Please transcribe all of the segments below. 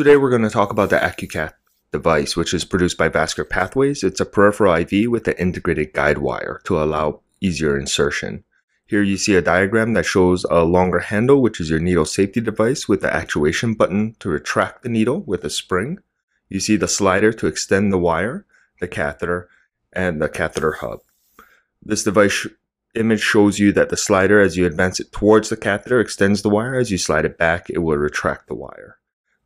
Today we're going to talk about the AccuCath device, which is produced by Vascular Pathways. It's a peripheral IV with an integrated guide wire to allow easier insertion. Here you see a diagram that shows a longer handle, which is your needle safety device with the actuation button to retract the needle with a spring. You see the slider to extend the wire, the catheter, and the catheter hub. This device image shows you that the slider, as you advance it towards the catheter, extends the wire. As you slide it back, it will retract the wire.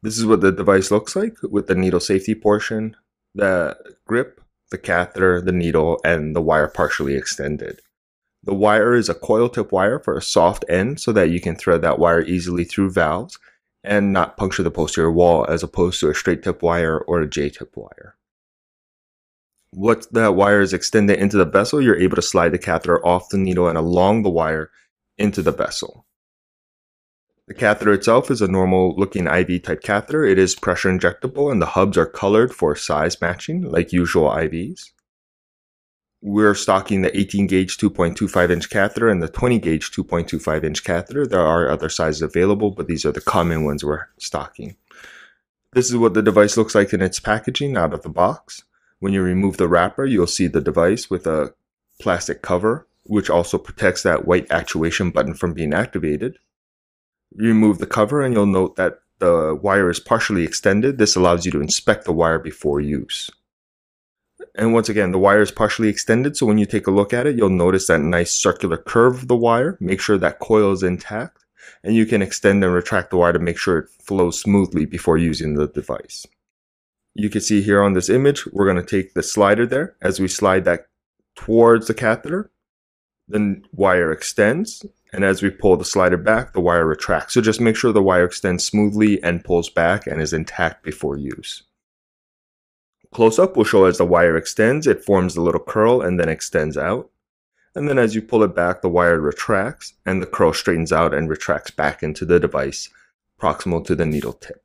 This is what the device looks like with the needle safety portion, the grip, the catheter, the needle, and the wire partially extended. The wire is a coil tip wire for a soft end so that you can thread that wire easily through valves and not puncture the posterior wall as opposed to a straight tip wire or a J tip wire. Once that wire is extended into the vessel, you're able to slide the catheter off the needle and along the wire into the vessel. The catheter itself is a normal looking IV type catheter. It is pressure injectable and the hubs are colored for size matching like usual IVs we're stocking the 18 gauge 2.25 inch catheter and the 20 gauge 2.25 inch catheter. There are other sizes available, but these are the common ones we're stocking. This is what the device looks like in its packaging out of the box. When you remove the wrapper, you'll see the device with a plastic cover, which also protects that white actuation button from being activated. Remove the cover and you'll note that the wire is partially extended. This allows you to inspect the wire before use. And once again, the wire is partially extended. So when you take a look at it, you'll notice that nice circular curve of the wire. Make sure that coil is intact and you can extend and retract the wire to make sure it flows smoothly before using the device. You can see here on this image, we're going to take the slider there. As we slide that towards the catheter, the wire extends. And as we pull the slider back, the wire retracts. So just make sure the wire extends smoothly and pulls back and is intact before use. Close up will show as the wire extends, it forms a little curl and then extends out. And then as you pull it back, the wire retracts and the curl straightens out and retracts back into the device proximal to the needle tip.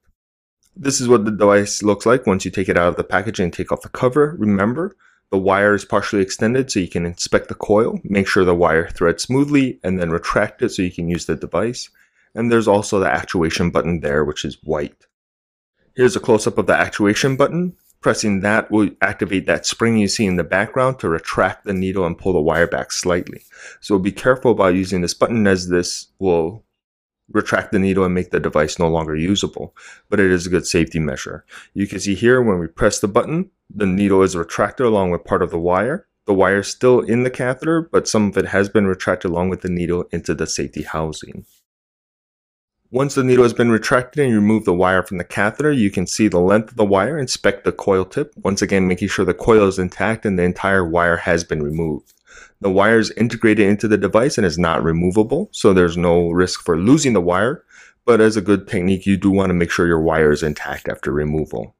This is what the device looks like once you take it out of the packaging and take off the cover. Remember, the wire is partially extended so you can inspect the coil, make sure the wire threads smoothly, and then retract it so you can use the device. And there's also the actuation button there, which is white. Here's a close-up of the actuation button. Pressing that will activate that spring you see in the background to retract the needle and pull the wire back slightly. So be careful about using this button as this will retract the needle and make the device no longer usable, but it is a good safety measure. You can see here when we press the button, the needle is retracted along with part of the wire. The wire is still in the catheter, but some of it has been retracted along with the needle into the safety housing. Once the needle has been retracted and you remove the wire from the catheter, you can see the length of the wire, inspect the coil tip, once again making sure the coil is intact and the entire wire has been removed. The wire is integrated into the device and is not removable, so there's no risk for losing the wire, but as a good technique, you do want to make sure your wire is intact after removal.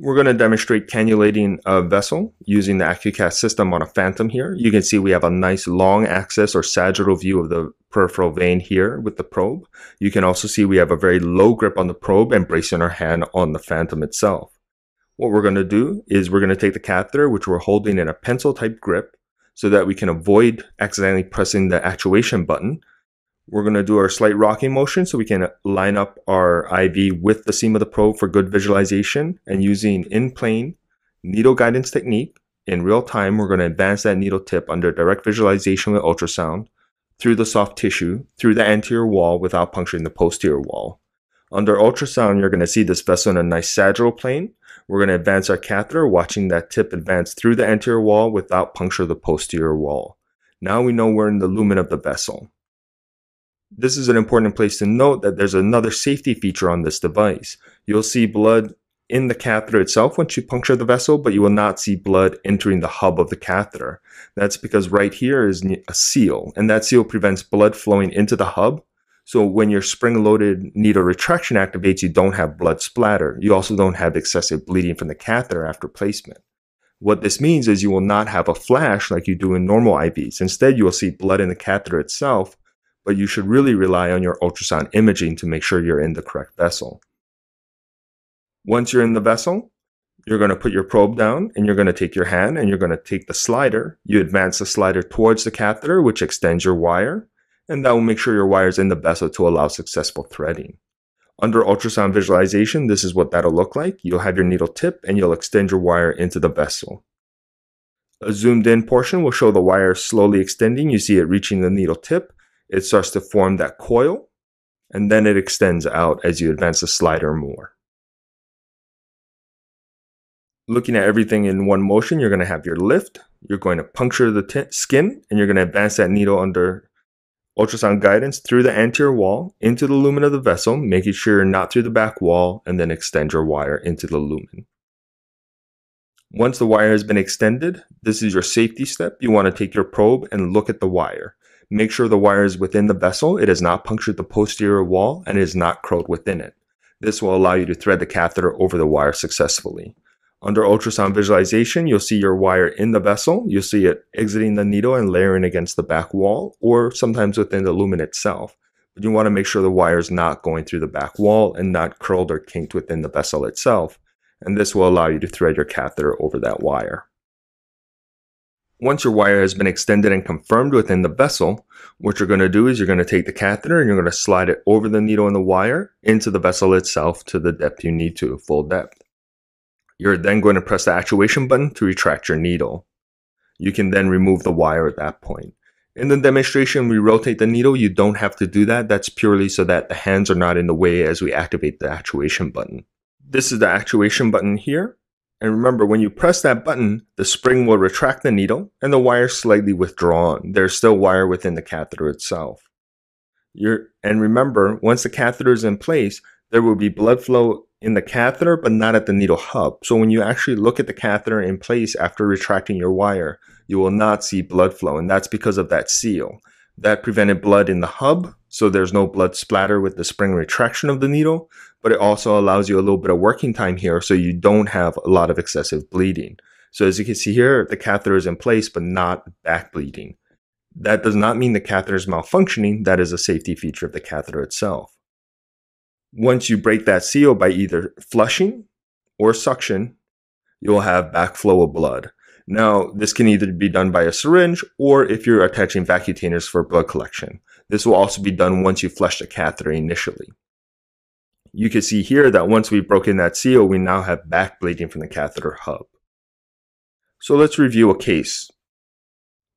We're going to demonstrate cannulating a vessel using the AccuCath system on a Phantom here. You can see we have a nice long axis or sagittal view of the peripheral vein here with the probe. You can also see we have a very low grip on the probe and bracing our hand on the Phantom itself. What we're going to do is we're going to take the catheter, which we're holding in a pencil type grip, so that we can avoid accidentally pressing the actuation button we're going to do our slight rocking motion so we can line up our IV with the seam of the probe for good visualization and using in plane needle guidance technique in real time, we're going to advance that needle tip under direct visualization with ultrasound through the soft tissue, through the anterior wall without puncturing the posterior wall. Under ultrasound, you're going to see this vessel in a nice sagittal plane. We're going to advance our catheter, watching that tip advance through the anterior wall without puncture the posterior wall. Now we know we're in the lumen of the vessel. This is an important place to note that there's another safety feature on this device. You'll see blood in the catheter itself once you puncture the vessel, but you will not see blood entering the hub of the catheter. That's because right here is a seal, and that seal prevents blood flowing into the hub. So when your spring-loaded needle retraction activates, you don't have blood splatter. You also don't have excessive bleeding from the catheter after placement. What this means is you will not have a flash like you do in normal IVs. Instead, you will see blood in the catheter itself, but you should really rely on your ultrasound imaging to make sure you're in the correct vessel. Once you're in the vessel, you're going to put your probe down and you're going to take your hand and you're going to take the slider. You advance the slider towards the catheter, which extends your wire, and that will make sure your wire is in the vessel to allow successful threading. Under ultrasound visualization, this is what that'll look like. You'll have your needle tip and you'll extend your wire into the vessel. A zoomed in portion will show the wire slowly extending. You see it reaching the needle tip. It starts to form that coil and then it extends out as you advance the slider more. Looking at everything in one motion, you're going to have your lift, you're going to puncture the skin, and you're going to advance that needle under ultrasound guidance through the anterior wall into the lumen of the vessel, making sure you're not through the back wall, and then extend your wire into the lumen. Once the wire has been extended, this is your safety step. You want to take your probe and look at the wire. Make sure the wire is within the vessel, it has not punctured the posterior wall, and it is not curled within it. This will allow you to thread the catheter over the wire successfully. Under ultrasound visualization, you'll see your wire in the vessel. You'll see it exiting the needle and layering against the back wall, or sometimes within the lumen itself. But you want to make sure the wire is not going through the back wall and not curled or kinked within the vessel itself. And this will allow you to thread your catheter over that wire. Once your wire has been extended and confirmed within the vessel, what you're going to do is you're going to take the catheter and you're going to slide it over the needle and the wire into the vessel itself to the depth you need to, full depth. You're then going to press the actuation button to retract your needle. You can then remove the wire at that point. In the demonstration, we rotate the needle. You don't have to do that. That's purely so that the hands are not in the way as we activate the actuation button. This is the actuation button here. And remember, when you press that button, the spring will retract the needle and the wire slightly withdrawn. There's still wire within the catheter itself. You're, and remember, once the catheter is in place, there will be blood flow in the catheter, but not at the needle hub. So when you actually look at the catheter in place after retracting your wire, you will not see blood flow. And that's because of that seal. That prevented blood in the hub, so there's no blood splatter with the spring retraction of the needle, but it also allows you a little bit of working time here so you don't have a lot of excessive bleeding. So as you can see here, the catheter is in place, but not back bleeding. That does not mean the catheter is malfunctioning. That is a safety feature of the catheter itself. Once you break that seal by either flushing or suction, you'll have backflow of blood. Now, this can either be done by a syringe or if you're attaching vacutainers for blood collection. This will also be done once you flush the catheter initially. You can see here that once we've broken that seal, we now have back bleeding from the catheter hub. So let's review a case.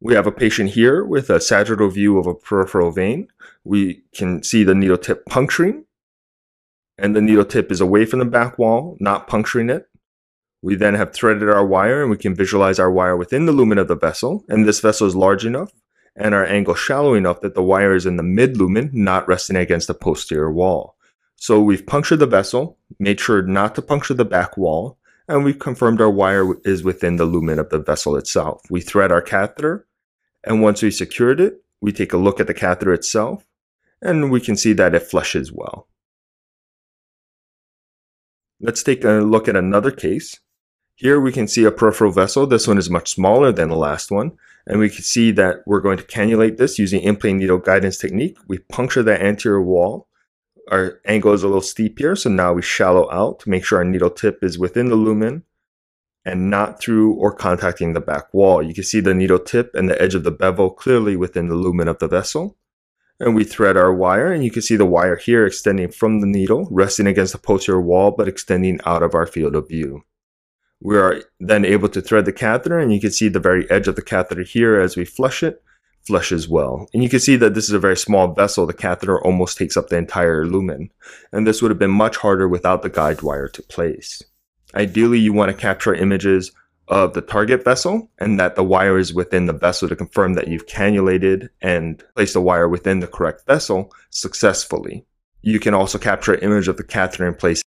We have a patient here with a sagittal view of a peripheral vein. We can see the needle tip puncturing and the needle tip is away from the back wall, not puncturing it. We then have threaded our wire and we can visualize our wire within the lumen of the vessel. And this vessel is large enough and our angle shallow enough that the wire is in the mid lumen, not resting against the posterior wall. So we've punctured the vessel, made sure not to puncture the back wall, and we've confirmed our wire is within the lumen of the vessel itself. We thread our catheter, and once we secured it, we take a look at the catheter itself, and we can see that it flushes well. Let's take a look at another case. Here we can see a peripheral vessel. This one is much smaller than the last one. And we can see that we're going to cannulate this using in-plane needle guidance technique. We puncture the anterior wall. Our angle is a little steep here, so now we shallow out to make sure our needle tip is within the lumen and not through or contacting the back wall. You can see the needle tip and the edge of the bevel clearly within the lumen of the vessel and we thread our wire and you can see the wire here extending from the needle, resting against the posterior wall, but extending out of our field of view. We are then able to thread the catheter and you can see the very edge of the catheter here as we flush it, flushes well. And you can see that this is a very small vessel. The catheter almost takes up the entire lumen. And this would have been much harder without the guide wire to place. Ideally, you want to capture images of the target vessel and that the wire is within the vessel to confirm that you've cannulated and placed the wire within the correct vessel successfully. You can also capture an image of the catheter in place